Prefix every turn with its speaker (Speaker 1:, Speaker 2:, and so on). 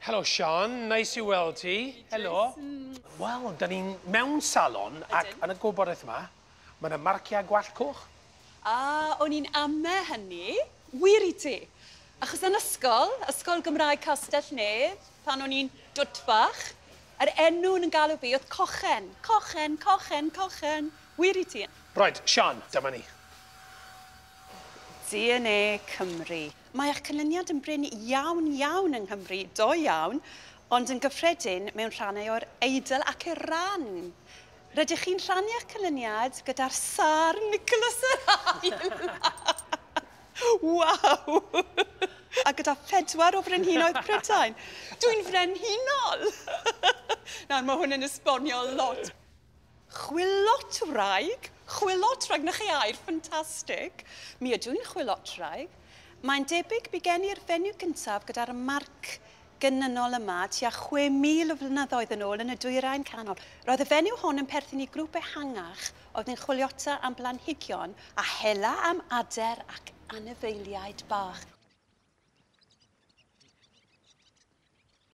Speaker 1: Helo, Sian. Nice i weld ti. Helo. Wel, da ni'n mewn salon Ydyn. ac yn y gwybodaeth yma, mae yna marciau gwallt coch.
Speaker 2: A, o'n i'n amme hynny. Wir i ti. Achos yn ysgol, ysgol Gymraeg Castell Nedd, pan o'n i'n dwtfach, yr enw yn galw fi oedd cochen, cochen, cochen, cochen. Wir i ti.
Speaker 1: Right, Sian, dyma ni.
Speaker 2: DNA Cymru. Mae eich canlyniad yn bryn iawn iawn yng Nghymru, do iawn, ond yn gyffredin mewn rhannau o'r eidl ac y ran. Rydych chi'n rhannu eich canlyniad gyda'r sar Nicholas yr Ail. Waw! a gyda phedwar o frenhinoedd Prydain. Dwi'n frenhinol! Nawr, mae hwn yn esbonio lot. Chwilot wraig, Chwilotraig, na chi air, ffantastig. Mi ydw i'n chwilotraig. Mae'n debyg bu gen i'r fenyw gyntaf gyda'r marc gynnynol yma tua 6,000 o flynyddoedd yn ôl yn y dwyrain canol. Roedd y fenyw hon yn perthyn i grŵp ehangach oedd yn chwiliota am blanhigion a hela am ader ac anifeiliaid bach.